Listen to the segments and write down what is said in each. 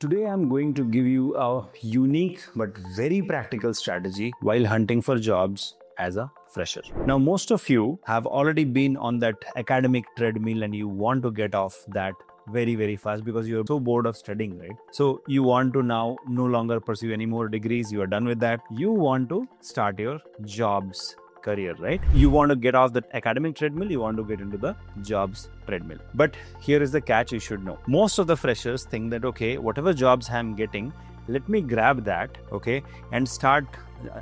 Today, I'm going to give you a unique but very practical strategy while hunting for jobs as a fresher. Now, most of you have already been on that academic treadmill and you want to get off that very very fast because you're so bored of studying right? So you want to now no longer pursue any more degrees. You are done with that. You want to start your jobs career, right? You want to get off the academic treadmill, you want to get into the jobs treadmill. But here is the catch you should know. Most of the freshers think that, okay, whatever jobs I'm getting, let me grab that, okay, and start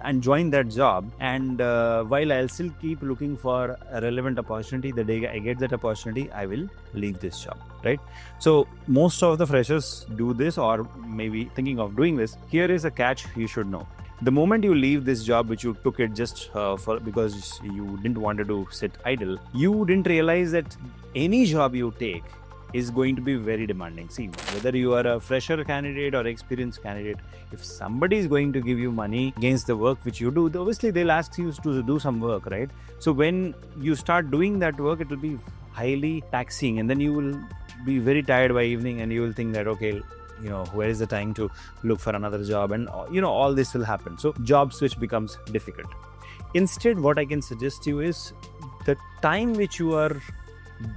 and join that job. And uh, while I'll still keep looking for a relevant opportunity, the day I get that opportunity, I will leave this job, right? So most of the freshers do this or maybe thinking of doing this. Here is a catch you should know the moment you leave this job which you took it just uh, for because you didn't want to sit idle you didn't realize that any job you take is going to be very demanding. See whether you are a fresher candidate or experienced candidate if somebody is going to give you money against the work which you do obviously they'll ask you to do some work right? So when you start doing that work it will be highly taxing and then you will be very tired by evening and you will think that okay you know where is the time to look for another job? And uh, you know all this will happen. So job switch becomes difficult. Instead what i can suggest to you is the time which you are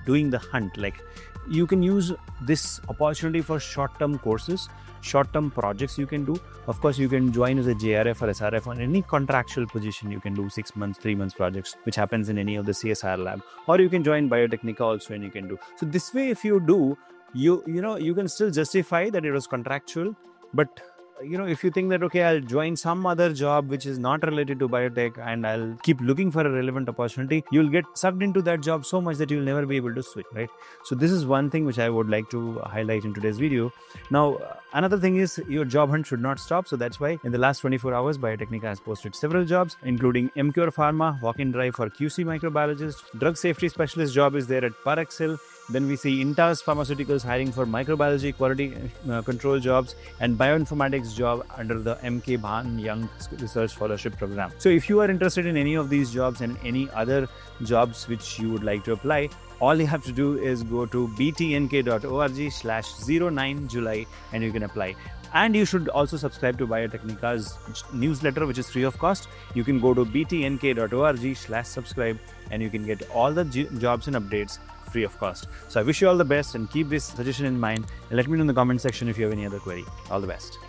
doing the hunt like you can use this opportunity for short term courses short term projects you can do. Of course you can join as a jrf or srf on any contractual position you can do six months three months projects which happens in any of the CSIR lab. Or you can join Biotecnika also and you can do. So this way if you do you you know you can still justify that it was contractual but you know if you think that okay i'll join some other job which is not related to biotech and i'll keep looking for a relevant opportunity you'll get sucked into that job so much that you'll never be able to switch right? So this is one thing which i would like to highlight in today's video. Now uh, another thing is your job hunt should not stop. So that's why in the last 24 hours Biotecnika has posted several jobs including mcure pharma walk-in drive for qc microbiologist drug safety specialist job is there at parexel then we see Intas Pharmaceuticals hiring for microbiology quality uh, control jobs and bioinformatics job under the MK Bhan Young Research Fellowship Program. So if you are interested in any of these jobs and any other jobs which you would like to apply, all you have to do is go to btnk.org slash 09 July and you can apply and you should also subscribe to Biotecnika's newsletter which is free of cost you can go to btnk.org slash subscribe and you can get all the jobs and updates free of cost. So I wish you all the best and keep this suggestion in mind and let me know in the comment section if you have any other query. All the best.